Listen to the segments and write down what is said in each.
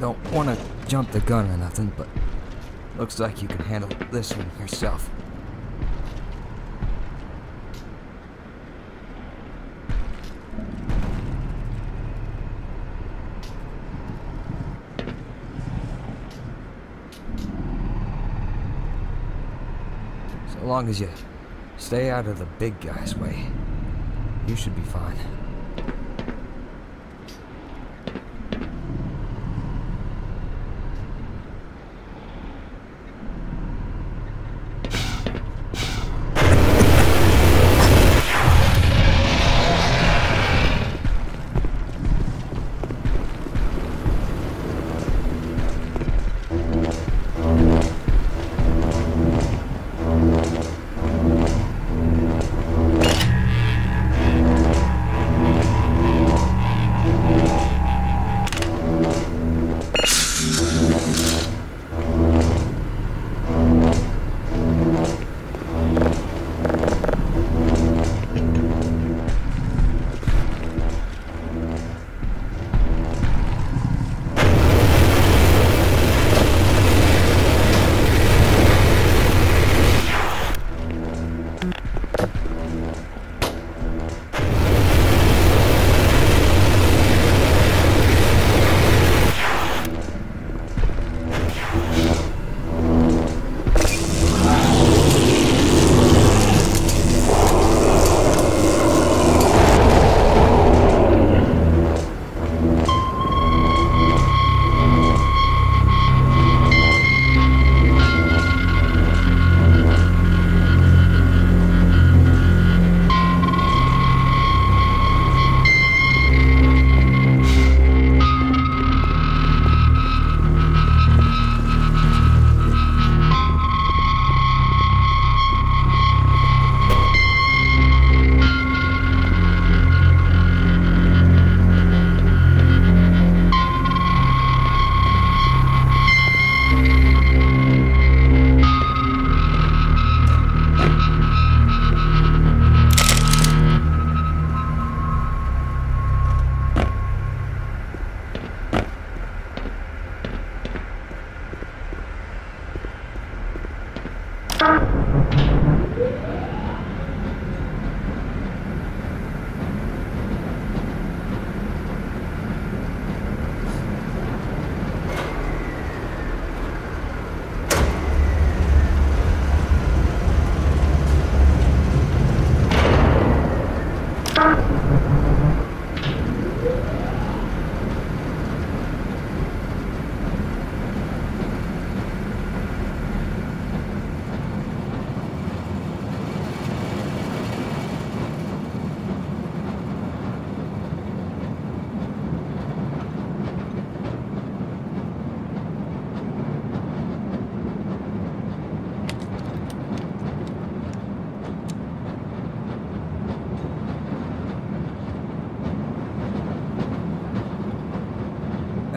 Don't want to jump the gun or nothing, but looks like you can handle this one yourself. So long as you stay out of the big guy's way, you should be fine.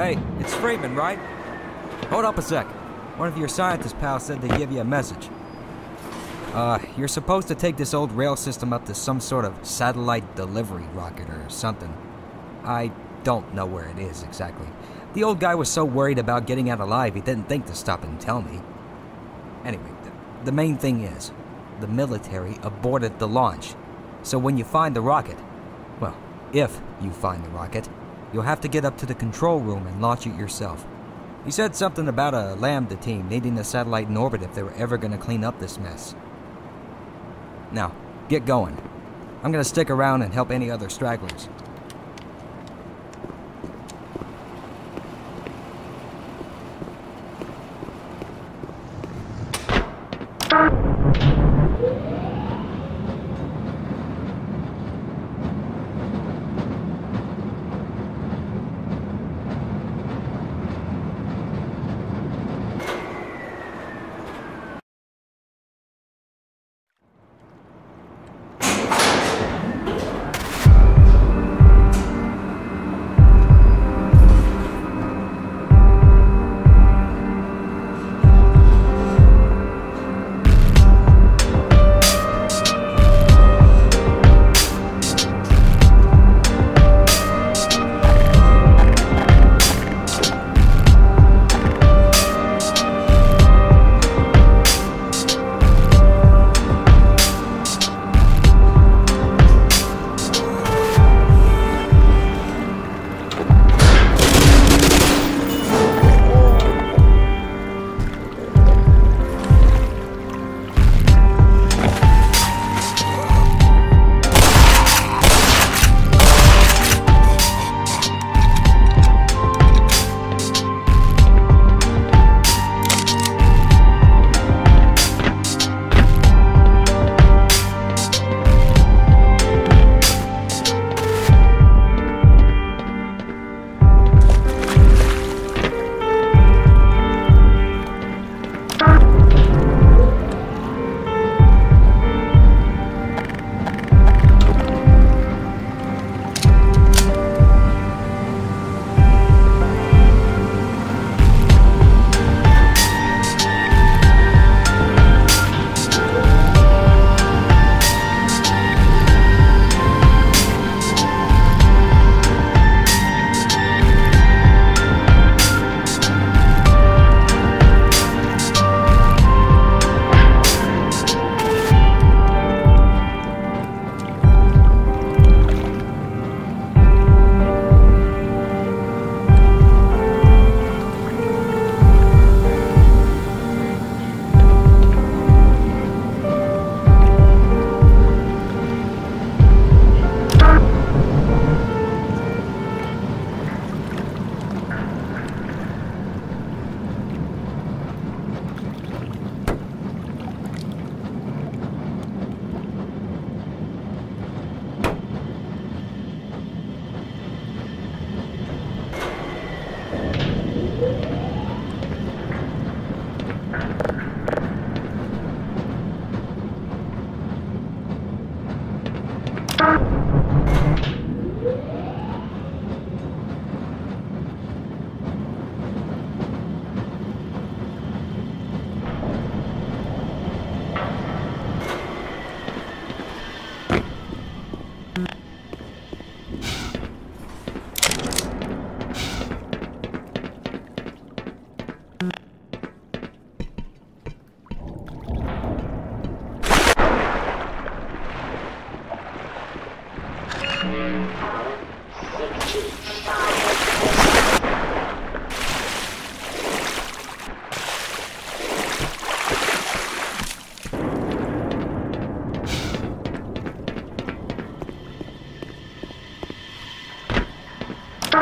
Hey, it's Freeman, right? Hold up a sec. One of your scientist pals said to give you a message. Uh, you're supposed to take this old rail system up to some sort of satellite delivery rocket or something. I don't know where it is exactly. The old guy was so worried about getting out alive he didn't think to stop and tell me. Anyway, the, the main thing is, the military aborted the launch. So when you find the rocket, well, if you find the rocket, you'll have to get up to the control room and launch it yourself. He said something about a Lambda team needing the satellite in orbit if they were ever going to clean up this mess. Now, get going. I'm going to stick around and help any other stragglers.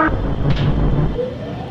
フフフフ。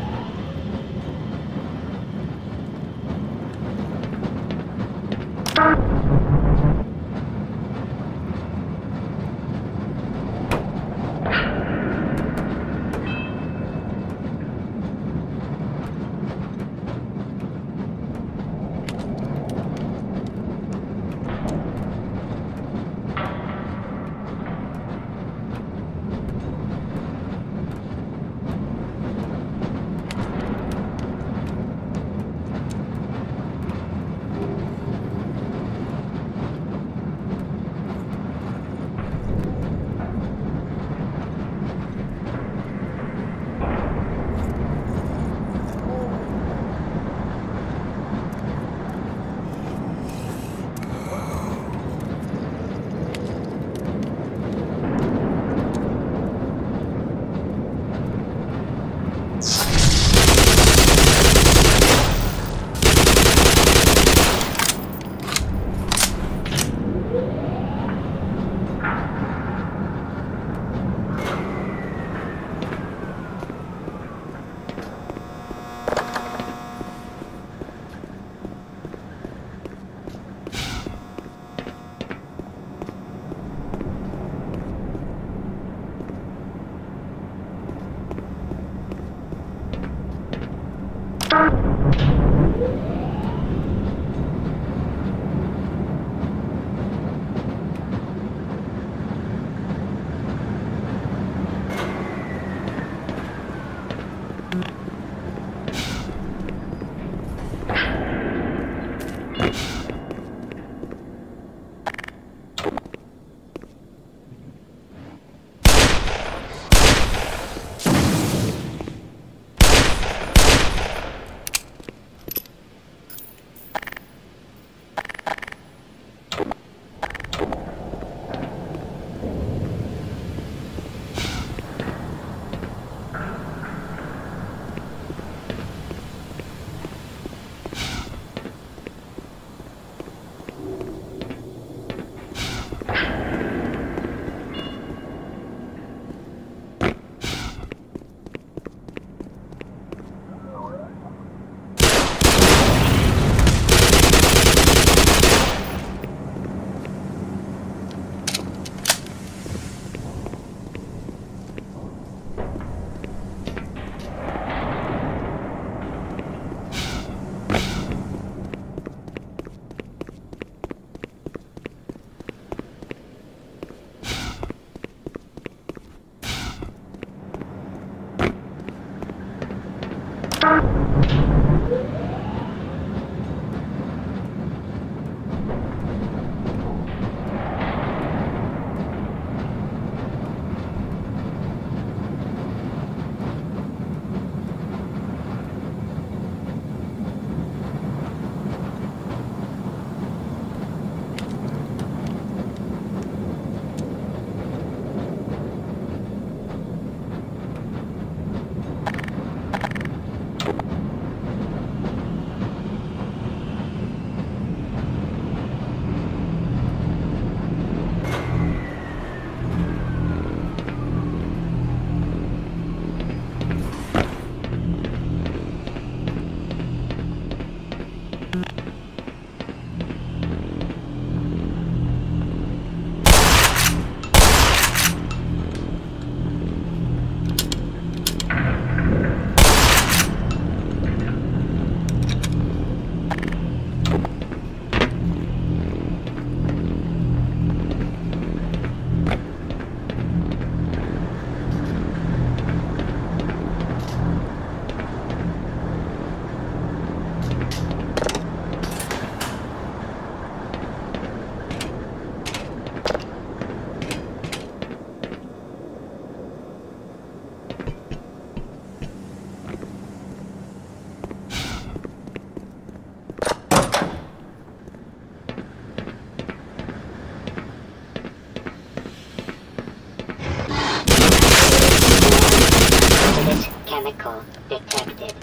Vehicle detected.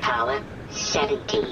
Power 70%